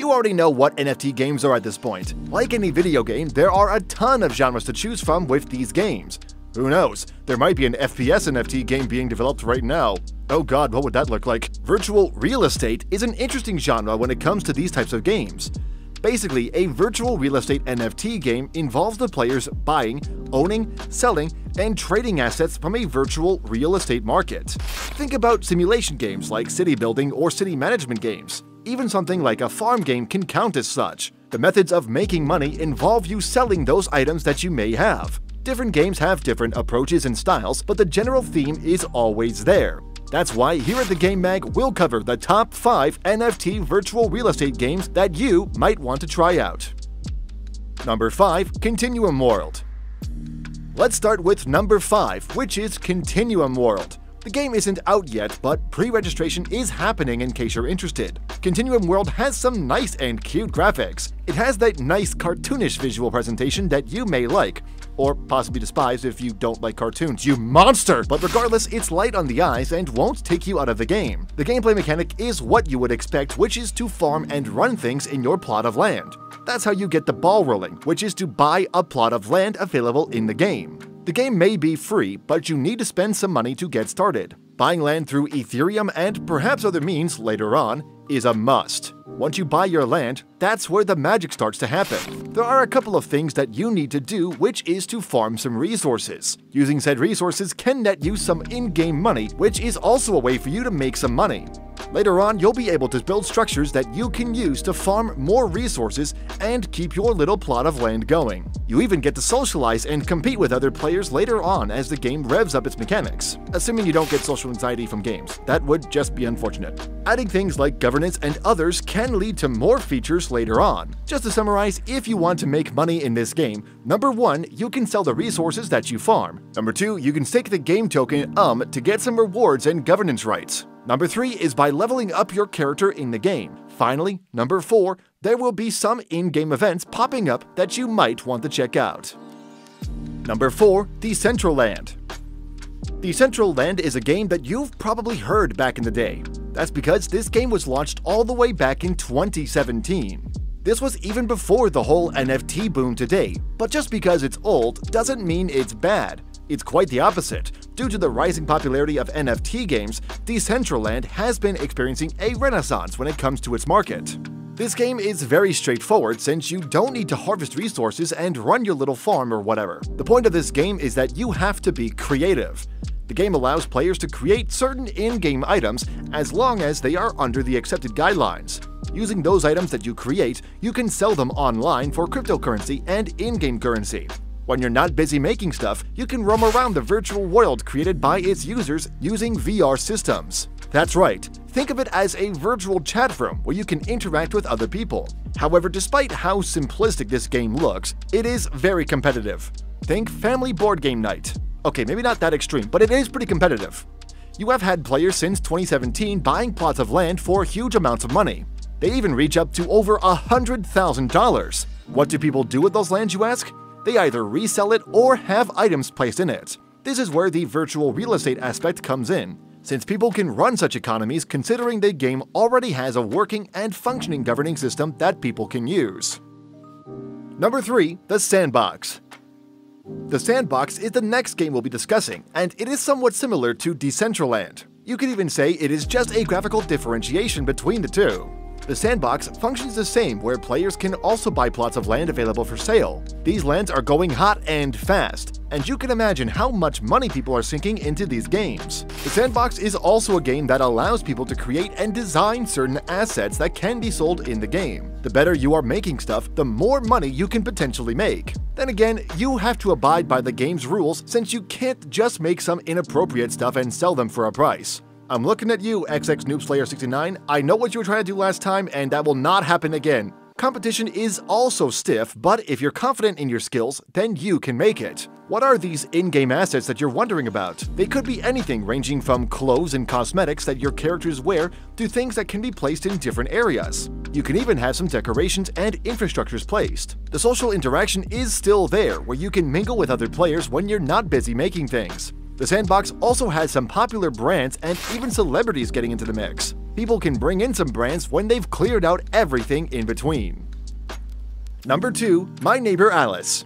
You already know what NFT games are at this point. Like any video game, there are a ton of genres to choose from with these games. Who knows? There might be an FPS NFT game being developed right now. Oh god, what would that look like? Virtual real estate is an interesting genre when it comes to these types of games. Basically, a virtual real estate NFT game involves the players buying, owning, selling, and trading assets from a virtual real estate market. Think about simulation games like city building or city management games. Even something like a farm game can count as such. The methods of making money involve you selling those items that you may have. Different games have different approaches and styles, but the general theme is always there. That's why here at the Game Mag, we'll cover the top 5 NFT virtual real estate games that you might want to try out. Number 5. Continuum World Let's start with number 5, which is Continuum World. The game isn't out yet, but pre-registration is happening in case you're interested. Continuum World has some nice and cute graphics. It has that nice cartoonish visual presentation that you may like, or possibly despise if you don't like cartoons, you monster! But regardless, it's light on the eyes and won't take you out of the game. The gameplay mechanic is what you would expect, which is to farm and run things in your plot of land. That's how you get the ball rolling, which is to buy a plot of land available in the game. The game may be free, but you need to spend some money to get started. Buying land through Ethereum and perhaps other means later on is a must. Once you buy your land, that's where the magic starts to happen. There are a couple of things that you need to do, which is to farm some resources. Using said resources can net you some in-game money, which is also a way for you to make some money. Later on, you'll be able to build structures that you can use to farm more resources and keep your little plot of land going. You even get to socialize and compete with other players later on as the game revs up its mechanics, assuming you don't get social anxiety from games. That would just be unfortunate. Adding things like governance and others can lead to more features later on. Just to summarize, if you want to make money in this game, number 1, you can sell the resources that you farm. Number 2, you can stake the game token UM to get some rewards and governance rights. Number 3 is by leveling up your character in the game. Finally, number 4, there will be some in-game events popping up that you might want to check out. Number 4. Decentraland The Central Land is a game that you've probably heard back in the day. That's because this game was launched all the way back in 2017. This was even before the whole NFT boom today, but just because it's old doesn't mean it's bad. It's quite the opposite. Due to the rising popularity of NFT games, Decentraland has been experiencing a renaissance when it comes to its market. This game is very straightforward since you don't need to harvest resources and run your little farm or whatever. The point of this game is that you have to be creative. The game allows players to create certain in-game items as long as they are under the accepted guidelines. Using those items that you create, you can sell them online for cryptocurrency and in-game currency. When you're not busy making stuff, you can roam around the virtual world created by its users using VR systems. That's right, think of it as a virtual chat room where you can interact with other people. However, despite how simplistic this game looks, it is very competitive. Think family board game night. Okay, maybe not that extreme, but it is pretty competitive. You have had players since 2017 buying plots of land for huge amounts of money. They even reach up to over $100,000. What do people do with those lands, you ask? They either resell it or have items placed in it. This is where the virtual real estate aspect comes in, since people can run such economies considering the game already has a working and functioning governing system that people can use. Number 3. The Sandbox The Sandbox is the next game we'll be discussing, and it is somewhat similar to Decentraland. You could even say it is just a graphical differentiation between the two. The sandbox functions the same where players can also buy plots of land available for sale. These lands are going hot and fast, and you can imagine how much money people are sinking into these games. The sandbox is also a game that allows people to create and design certain assets that can be sold in the game. The better you are making stuff, the more money you can potentially make. Then again, you have to abide by the game's rules since you can't just make some inappropriate stuff and sell them for a price. I'm looking at you, XX Noob 69. I know what you were trying to do last time, and that will not happen again. Competition is also stiff, but if you're confident in your skills, then you can make it. What are these in-game assets that you're wondering about? They could be anything ranging from clothes and cosmetics that your characters wear to things that can be placed in different areas. You can even have some decorations and infrastructures placed. The social interaction is still there, where you can mingle with other players when you're not busy making things. The sandbox also has some popular brands and even celebrities getting into the mix. people can bring in some brands when they've cleared out everything in between. Number 2. My Neighbor Alice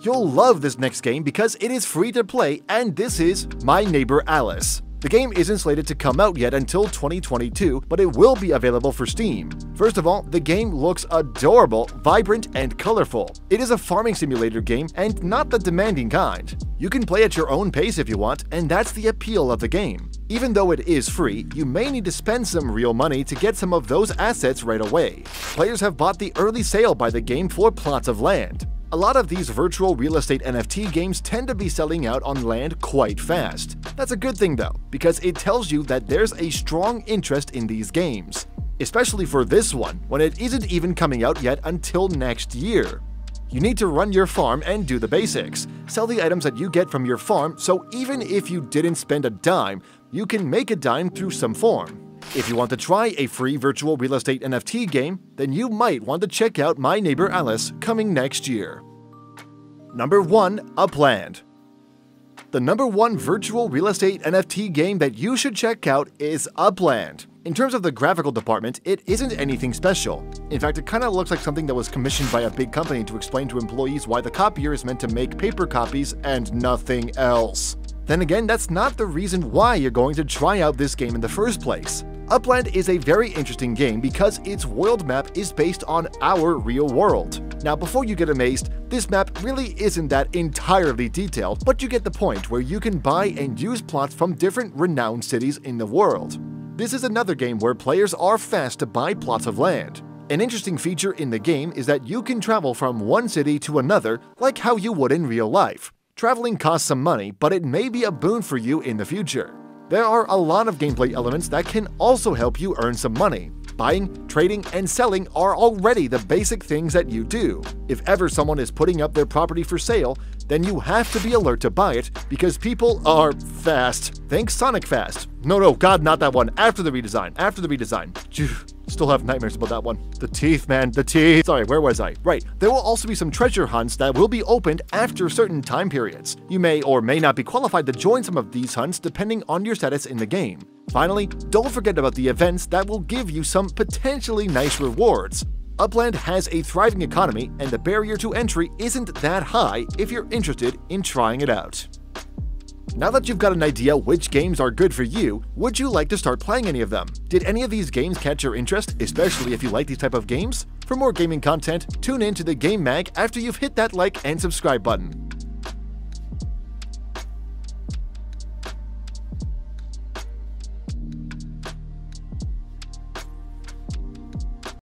You'll love this next game because it is free to play and this is My Neighbor Alice. The game isn't slated to come out yet until 2022, but it will be available for Steam. First of all, the game looks adorable, vibrant, and colorful. It is a farming simulator game and not the demanding kind. You can play at your own pace if you want, and that's the appeal of the game. Even though it is free, you may need to spend some real money to get some of those assets right away. Players have bought the early sale by the game for plots of land. A lot of these virtual real estate NFT games tend to be selling out on land quite fast. That's a good thing though, because it tells you that there's a strong interest in these games. Especially for this one, when it isn't even coming out yet until next year. You need to run your farm and do the basics. Sell the items that you get from your farm, so even if you didn't spend a dime, you can make a dime through some form. If you want to try a free virtual real estate NFT game, then you might want to check out My Neighbor Alice coming next year. Number 1. Upland The number one virtual real estate NFT game that you should check out is Upland. In terms of the graphical department, it isn't anything special. In fact, it kinda looks like something that was commissioned by a big company to explain to employees why the copier is meant to make paper copies and nothing else. Then again, that's not the reason why you're going to try out this game in the first place. Upland is a very interesting game because its world map is based on our real world. Now before you get amazed, this map really isn't that entirely detailed, but you get the point where you can buy and use plots from different renowned cities in the world. This is another game where players are fast to buy plots of land. An interesting feature in the game is that you can travel from one city to another like how you would in real life. Traveling costs some money, but it may be a boon for you in the future. There are a lot of gameplay elements that can also help you earn some money. Buying, trading, and selling are already the basic things that you do. If ever someone is putting up their property for sale, then you have to be alert to buy it because people are fast. Think Sonic Fast. No, no, God, not that one. After the redesign. After the redesign. Still have nightmares about that one. The teeth, man, the teeth. Sorry, where was I? Right, there will also be some treasure hunts that will be opened after certain time periods. You may or may not be qualified to join some of these hunts depending on your status in the game. Finally, don't forget about the events that will give you some potentially nice rewards. Upland has a thriving economy, and the barrier to entry isn't that high if you're interested in trying it out. Now that you've got an idea which games are good for you, would you like to start playing any of them? Did any of these games catch your interest, especially if you like these type of games? For more gaming content, tune in to the Game Mag after you've hit that like and subscribe button.